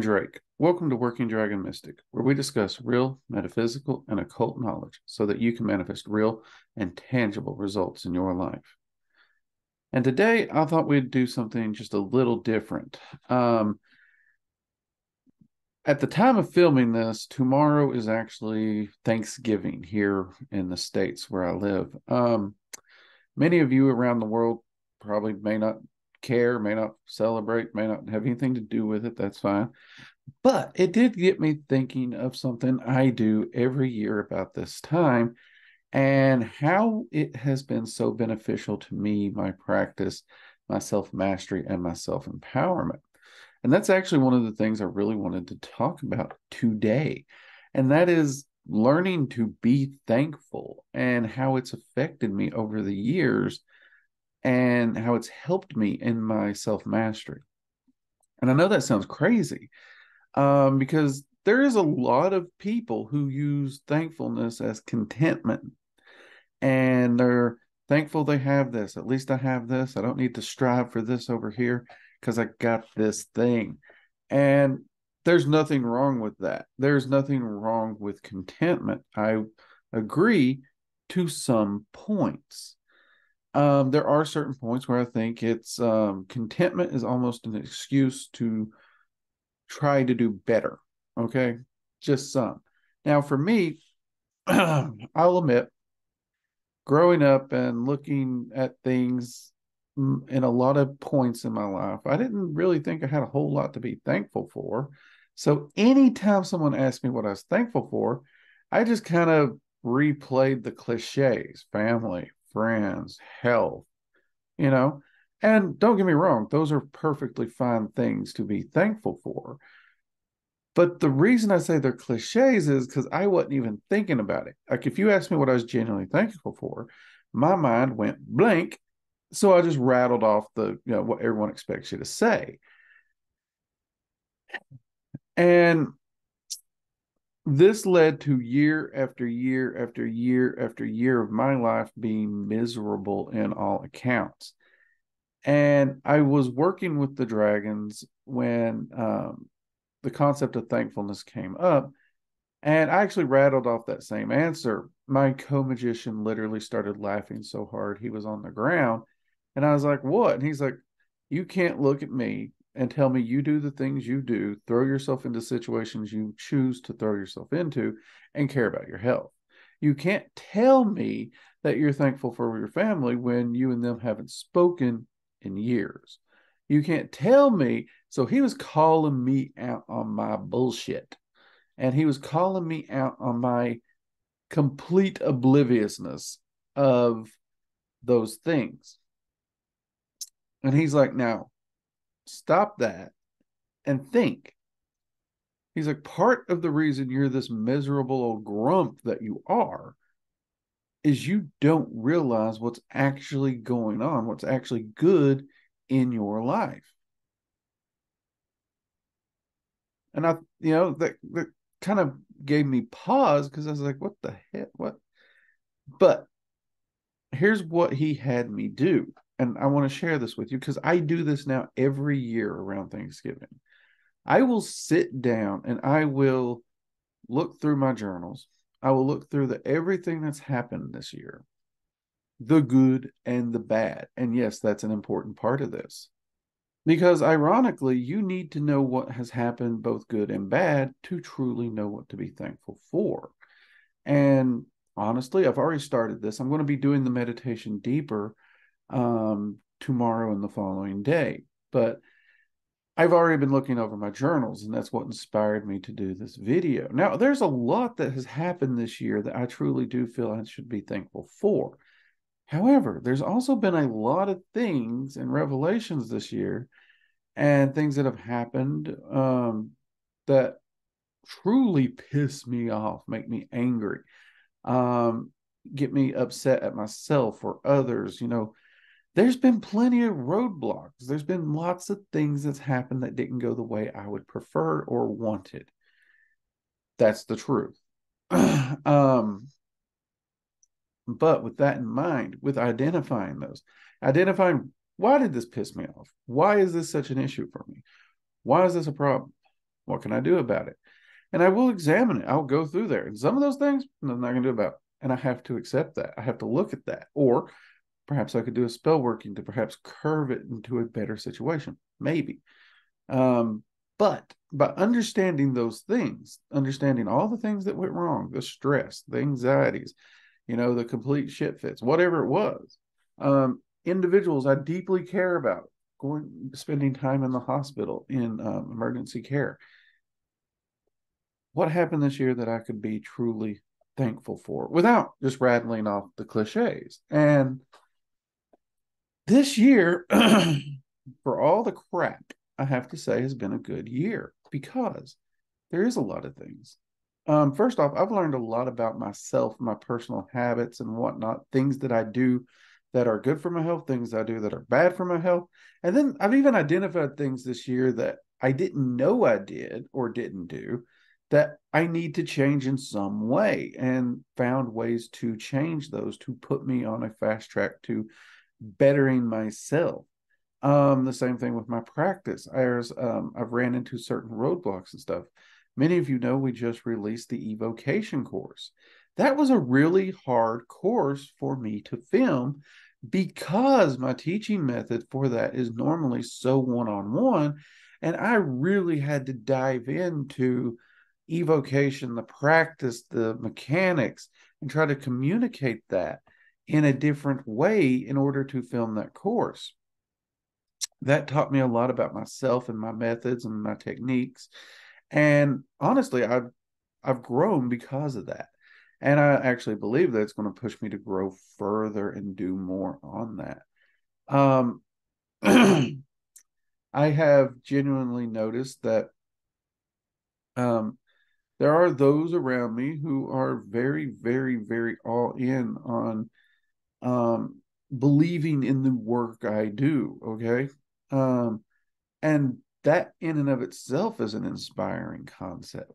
Drake. Welcome to Working Dragon Mystic, where we discuss real, metaphysical, and occult knowledge so that you can manifest real and tangible results in your life. And today I thought we'd do something just a little different. Um, at the time of filming this, tomorrow is actually Thanksgiving here in the States where I live. Um, many of you around the world probably may not care, may not celebrate, may not have anything to do with it. That's fine. But it did get me thinking of something I do every year about this time and how it has been so beneficial to me, my practice, my self mastery, and my self empowerment. And that's actually one of the things I really wanted to talk about today. And that is learning to be thankful and how it's affected me over the years and how it's helped me in my self mastery. And I know that sounds crazy um, because there is a lot of people who use thankfulness as contentment and they're thankful they have this. At least I have this. I don't need to strive for this over here because I got this thing. And there's nothing wrong with that. There's nothing wrong with contentment. I agree to some points um, there are certain points where I think it's um, contentment is almost an excuse to try to do better. Okay, just some. Now, for me, I'll admit, growing up and looking at things in a lot of points in my life, I didn't really think I had a whole lot to be thankful for. So, anytime someone asked me what I was thankful for, I just kind of replayed the cliches family, friends, health, you know. And don't get me wrong, those are perfectly fine things to be thankful for. But the reason I say they're cliches is because I wasn't even thinking about it. Like if you asked me what I was genuinely thankful for, my mind went blank. So I just rattled off the, you know, what everyone expects you to say. And this led to year after year after year after year of my life being miserable in all accounts. And I was working with the dragons when um, the concept of thankfulness came up. And I actually rattled off that same answer. My co magician literally started laughing so hard he was on the ground. And I was like, What? And he's like, You can't look at me and tell me you do the things you do, throw yourself into situations you choose to throw yourself into, and care about your health. You can't tell me that you're thankful for your family when you and them haven't spoken in years. You can't tell me. So he was calling me out on my bullshit. And he was calling me out on my complete obliviousness of those things. And he's like, now, stop that and think. He's like, part of the reason you're this miserable old grump that you are is you don't realize what's actually going on, what's actually good in your life. And I, you know, that, that kind of gave me pause because I was like, what the heck? What? But here's what he had me do and I want to share this with you because I do this now every year around Thanksgiving. I will sit down and I will look through my journals. I will look through the everything that's happened this year, the good and the bad. And yes, that's an important part of this. Because ironically, you need to know what has happened, both good and bad, to truly know what to be thankful for. And honestly, I've already started this. I'm going to be doing the meditation deeper um, tomorrow and the following day. But I've already been looking over my journals, and that's what inspired me to do this video. Now, there's a lot that has happened this year that I truly do feel I should be thankful for. However, there's also been a lot of things and revelations this year and things that have happened um, that truly piss me off, make me angry, um, get me upset at myself or others. You know, there's been plenty of roadblocks. There's been lots of things that's happened that didn't go the way I would prefer or wanted. That's the truth. um, but with that in mind, with identifying those, identifying why did this piss me off? Why is this such an issue for me? Why is this a problem? What can I do about it? And I will examine it. I'll go through there. And some of those things, I'm not going to do about. It. And I have to accept that. I have to look at that. Or perhaps I could do a spell working to perhaps curve it into a better situation. Maybe. Um, but by understanding those things, understanding all the things that went wrong, the stress, the anxieties, you know, the complete shit fits, whatever it was, um, individuals I deeply care about, going spending time in the hospital in um, emergency care. What happened this year that I could be truly thankful for without just rattling off the cliches? And this year, for all the crap, I have to say has been a good year because there is a lot of things. Um, first off, I've learned a lot about myself, my personal habits and whatnot, things that I do that are good for my health, things I do that are bad for my health. And then I've even identified things this year that I didn't know I did or didn't do that I need to change in some way and found ways to change those to put me on a fast track to bettering myself. Um, the same thing with my practice. There's um, I've ran into certain roadblocks and stuff. Many of you know we just released the evocation course. That was a really hard course for me to film because my teaching method for that is normally so one on one. And I really had to dive into evocation, the practice, the mechanics, and try to communicate that in a different way in order to film that course. That taught me a lot about myself and my methods and my techniques. And honestly, I've I've grown because of that. And I actually believe that it's going to push me to grow further and do more on that. Um, I have genuinely noticed that um, there are those around me who are very, very, very all in on um, believing in the work I do. Okay. Um, and that in and of itself is an inspiring concept.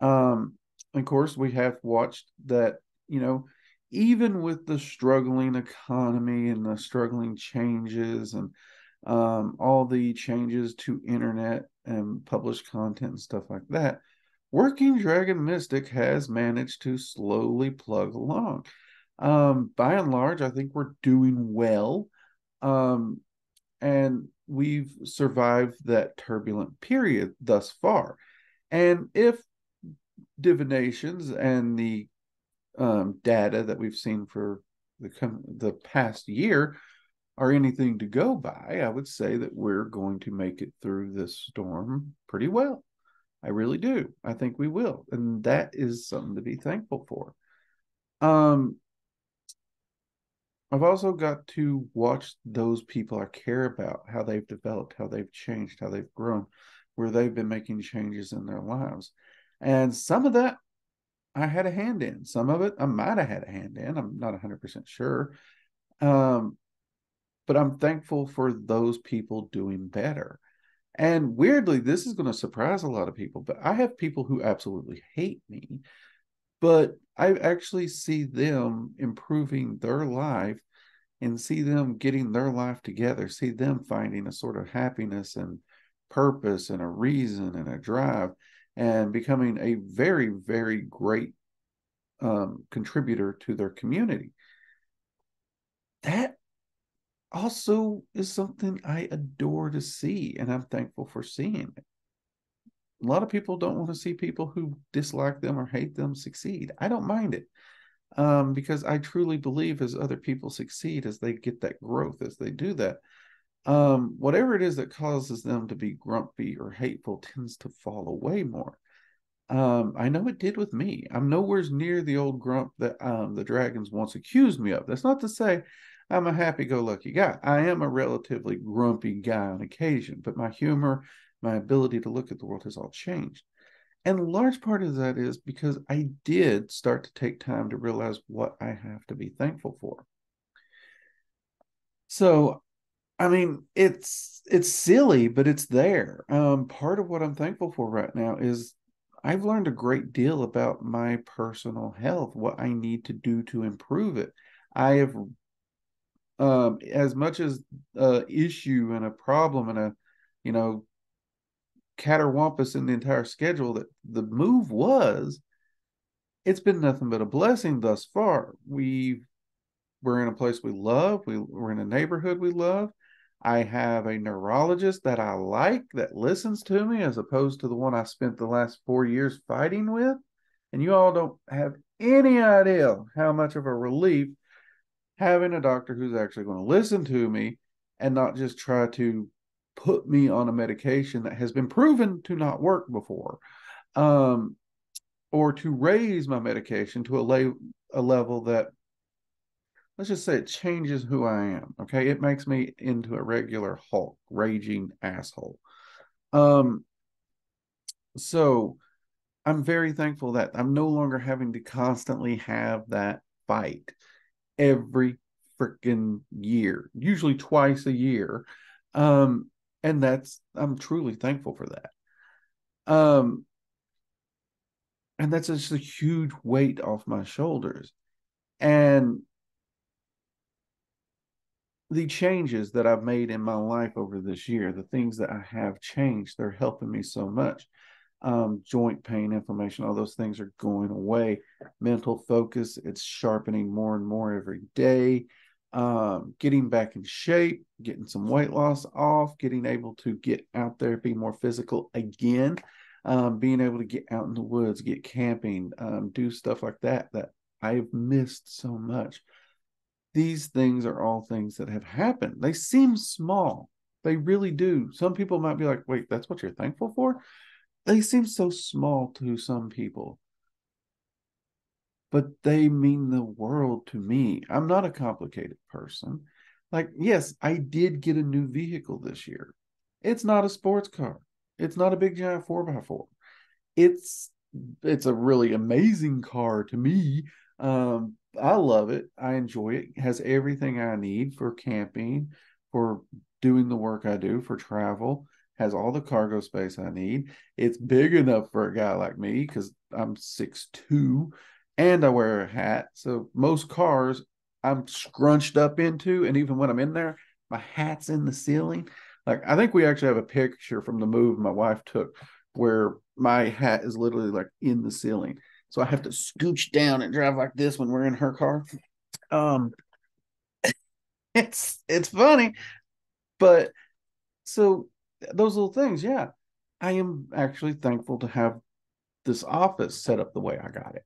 Um, of course, we have watched that, you know, even with the struggling economy and the struggling changes and um, all the changes to internet and published content and stuff like that, Working Dragon Mystic has managed to slowly plug along. Um, by and large, I think we're doing well. Um, and we've survived that turbulent period thus far. And if divinations and the um, data that we've seen for the the past year are anything to go by, I would say that we're going to make it through this storm pretty well. I really do. I think we will, and that is something to be thankful for. Um, I've also got to watch those people I care about, how they've developed, how they've changed, how they've grown, where they've been making changes in their lives. And some of that I had a hand in. Some of it I might have had a hand in. I'm not 100% sure. Um, but I'm thankful for those people doing better. And weirdly, this is going to surprise a lot of people, but I have people who absolutely hate me, but I actually see them improving their life and see them getting their life together, see them finding a sort of happiness and purpose and a reason and a drive and becoming a very, very great um, contributor to their community. That also is something I adore to see, and I'm thankful for seeing it. A lot of people don't want to see people who dislike them or hate them succeed. I don't mind it um, because I truly believe as other people succeed, as they get that growth, as they do that, um, whatever it is that causes them to be grumpy or hateful tends to fall away more. Um, I know it did with me. I'm nowhere near the old grump that um, the dragons once accused me of. That's not to say I'm a happy-go-lucky guy. I am a relatively grumpy guy on occasion, but my humor, my ability to look at the world has all changed. And a large part of that is because I did start to take time to realize what I have to be thankful for. So I mean, it's it's silly, but it's there. Um, part of what I'm thankful for right now is I've learned a great deal about my personal health, what I need to do to improve it. I have, um, as much as a issue and a problem and a, you know, caterwampus in the entire schedule that the move was, it's been nothing but a blessing thus far. We we're in a place we love. We, we're in a neighborhood we love. I have a neurologist that I like that listens to me as opposed to the one I spent the last four years fighting with. And you all don't have any idea how much of a relief having a doctor who's actually going to listen to me and not just try to put me on a medication that has been proven to not work before um, or to raise my medication to a, la- a level that let's just say it changes who I am. Okay. It makes me into a regular Hulk, raging asshole. Um, so I'm very thankful that I'm no longer having to constantly have that fight every freaking year, usually twice a year. Um, and that's I'm truly thankful for that. Um, and that's just a huge weight off my shoulders. And the changes that I've made in my life over this year, the things that I have changed, they're helping me so much. Um, joint pain, inflammation, all those things are going away. Mental focus, it's sharpening more and more every day. Um, getting back in shape, getting some weight loss off, getting able to get out there, be more physical again, um, being able to get out in the woods, get camping, um, do stuff like that that I've missed so much these things are all things that have happened. They seem small. They really do. Some people might be like, wait, that's what you're thankful for? They seem so small to some people. But they mean the world to me. I'm not a complicated person. Like, yes, I did get a new vehicle this year. It's not a sports car. It's not a big giant four by four. It's it's a really amazing car to me. Um, I love it. I enjoy it. it. Has everything I need for camping, for doing the work I do, for travel. Has all the cargo space I need. It's big enough for a guy like me because I'm six two, and I wear a hat. So most cars I'm scrunched up into, and even when I'm in there, my hat's in the ceiling. Like I think we actually have a picture from the move my wife took where my hat is literally like in the ceiling. So I have to scooch down and drive like this when we're in her car. Um it's it's funny, but so those little things, yeah. I am actually thankful to have this office set up the way I got it.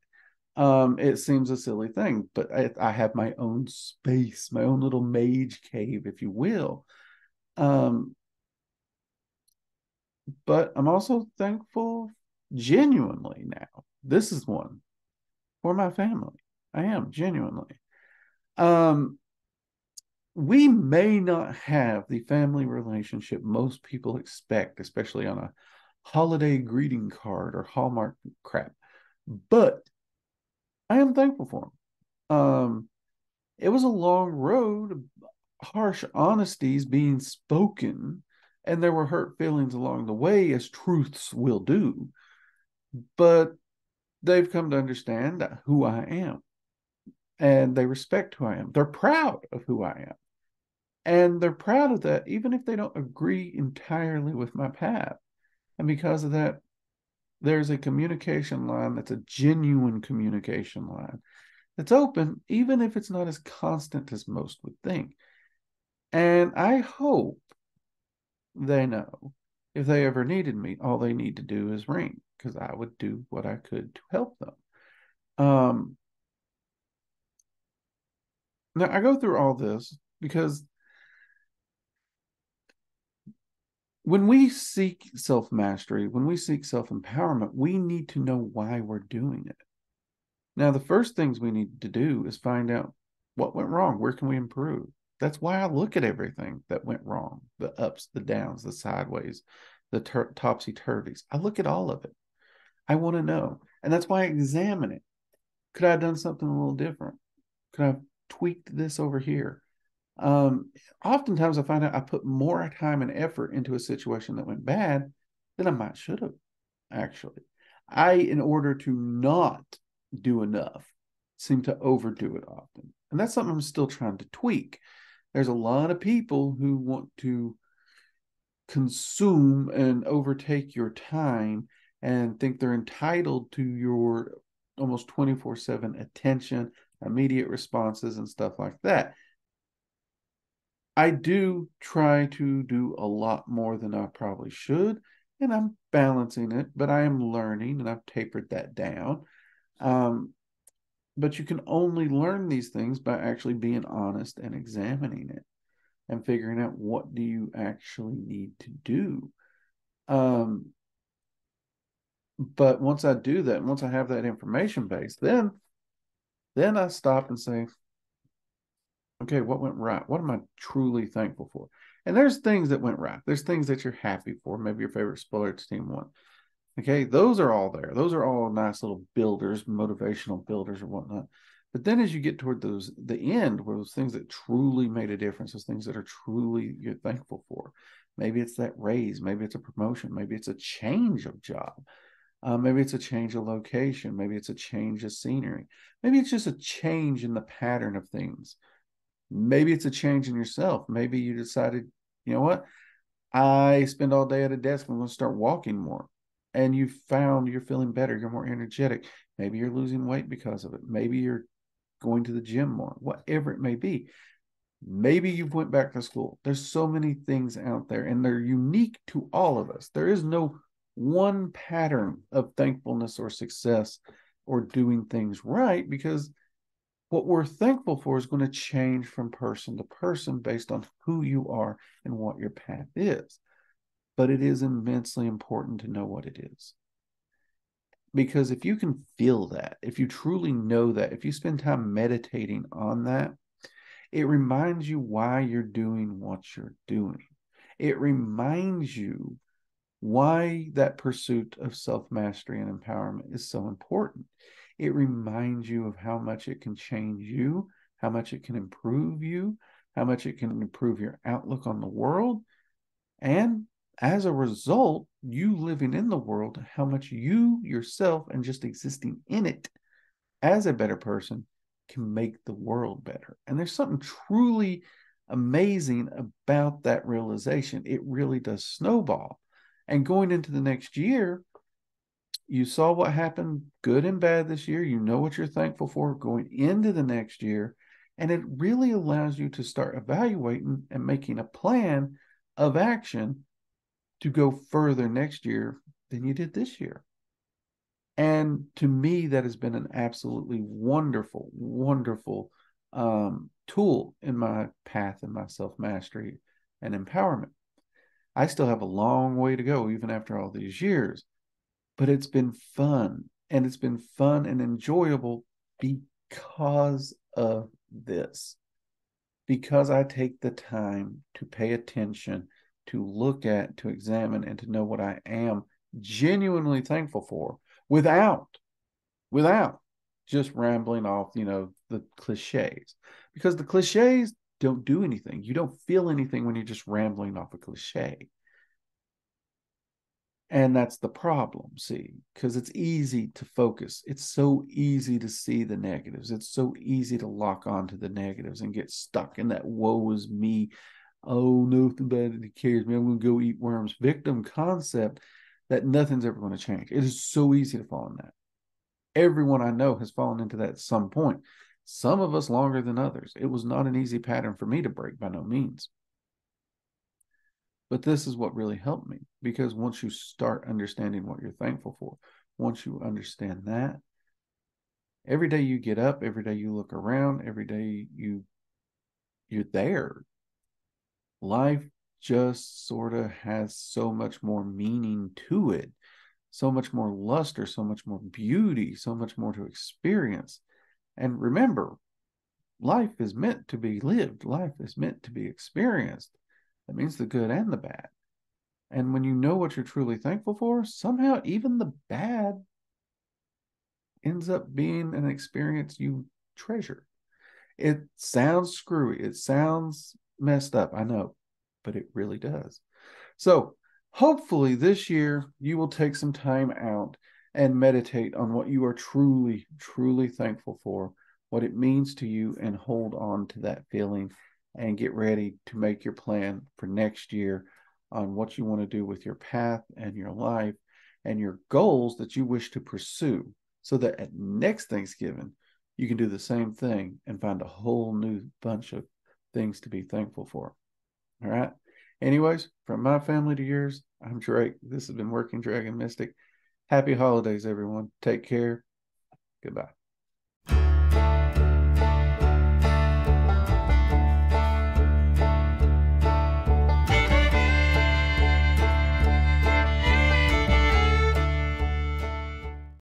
Um, it seems a silly thing, but I, I have my own space, my own little mage cave, if you will. Um, but I'm also thankful genuinely now this is one for my family. I am genuinely. Um, we may not have the family relationship most people expect, especially on a holiday greeting card or Hallmark crap, but I am thankful for them. Um, it was a long road, harsh honesties being spoken, and there were hurt feelings along the way, as truths will do. But they've come to understand who I am and they respect who I am. They're proud of who I am. And they're proud of that, even if they don't agree entirely with my path. And because of that, there's a communication line that's a genuine communication line that's open, even if it's not as constant as most would think. And I hope they know if they ever needed me, all they need to do is ring because I would do what I could to help them. Um, now, I go through all this because when we seek self mastery, when we seek self empowerment, we need to know why we're doing it. Now, the first things we need to do is find out what went wrong. Where can we improve? That's why I look at everything that went wrong the ups, the downs, the sideways, the ter- topsy turvies. I look at all of it. I want to know. And that's why I examine it. Could I have done something a little different? Could I have tweaked this over here? Um, oftentimes I find out I put more time and effort into a situation that went bad than I might should have, actually. I, in order to not do enough, seem to overdo it often. And that's something I'm still trying to tweak. There's a lot of people who want to consume and overtake your time and think they're entitled to your almost 24 7 attention, immediate responses, and stuff like that. I do try to do a lot more than I probably should, and I'm balancing it, but I am learning and I've tapered that down. Um, but you can only learn these things by actually being honest and examining it and figuring out what do you actually need to do. Um, but once I do that, once I have that information base, then then I stop and say, okay, what went right? What am I truly thankful for? And there's things that went right. There's things that you're happy for. Maybe your favorite sports team won. Okay, those are all there. Those are all nice little builders, motivational builders or whatnot. But then as you get toward those the end, where those things that truly made a difference, those things that are truly you're thankful for. Maybe it's that raise, maybe it's a promotion, maybe it's a change of job. Uh, maybe it's a change of location. Maybe it's a change of scenery. Maybe it's just a change in the pattern of things. Maybe it's a change in yourself. Maybe you decided, you know what? I spend all day at a desk. I'm going to start walking more. And you found you're feeling better. You're more energetic. Maybe you're losing weight because of it. Maybe you're going to the gym more, whatever it may be. Maybe you've went back to school. There's so many things out there and they're unique to all of us. There is no one pattern of thankfulness or success or doing things right because what we're thankful for is going to change from person to person based on who you are and what your path is. But it is immensely important to know what it is. Because if you can feel that, if you truly know that, if you spend time meditating on that, it reminds you why you're doing what you're doing. It reminds you why that pursuit of self mastery and empowerment is so important. It reminds you of how much it can change you, how much it can improve you, how much it can improve your outlook on the world. And as a result, you living in the world, how much you yourself and just existing in it as a better person can make the world better. And there's something truly amazing about that realization. It really does snowball. And going into the next year, you saw what happened good and bad this year. You know what you're thankful for going into the next year. And it really allows you to start evaluating and making a plan of action to go further next year than you did this year. And to me, that has been an absolutely wonderful, wonderful um, tool in my path and my self mastery and empowerment. I still have a long way to go, even after all these years, but it's been fun and it's been fun and enjoyable because of this. Because I take the time to pay attention, to look at, to examine, and to know what I am genuinely thankful for without, without just rambling off, you know, the cliches. Because the cliches don't do anything. You don't feel anything when you're just rambling off a cliche. And that's the problem, see, because it's easy to focus. It's so easy to see the negatives. It's so easy to lock onto the negatives and get stuck in that woe is me. Oh, nothing bad cares me. I'm going to go eat worms. Victim concept that nothing's ever going to change. It is so easy to fall in that. Everyone I know has fallen into that at some point some of us longer than others. It was not an easy pattern for me to break by no means. But this is what really helped me because once you start understanding what you're thankful for, once you understand that, every day you get up, every day you look around, every day you you're there. Life just sort of has so much more meaning to it, so much more luster, so much more beauty, so much more to experience and remember, life is meant to be lived, life is meant to be experienced. That means the good and the bad. And when you know what you're truly thankful for, somehow even the bad ends up being an experience you treasure. It sounds screwy, it sounds messed up, I know, but it really does. So, hopefully, this year you will take some time out and meditate on what you are truly, truly thankful for, what it means to you, and hold on to that feeling and get ready to make your plan for next year on what you want to do with your path and your life and your goals that you wish to pursue so that at next Thanksgiving, you can do the same thing and find a whole new bunch of things to be thankful for. All right. Anyways, from my family to yours, I'm Drake. This has been Working Dragon Mystic. Happy holidays, everyone. Take care. Goodbye.